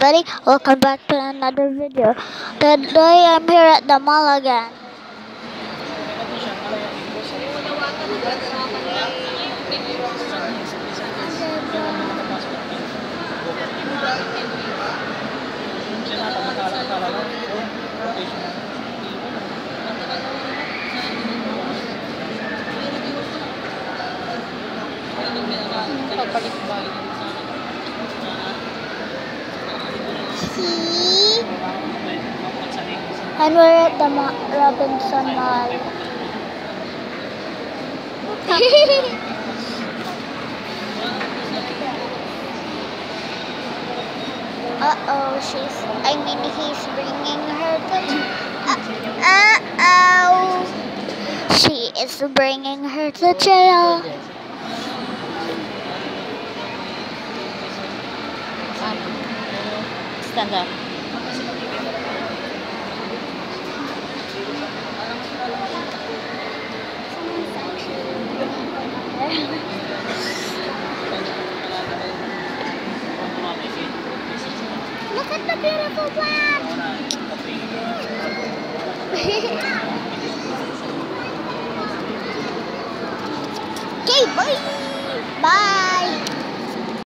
Everybody, welcome back to another video. Today I'm here at the mall again. And we're at the Ma- Robinson Mall. Uh-oh, she's, I mean, he's bringing her to, uh, uh-oh. She is bringing her to jail. したんだ。バイバイ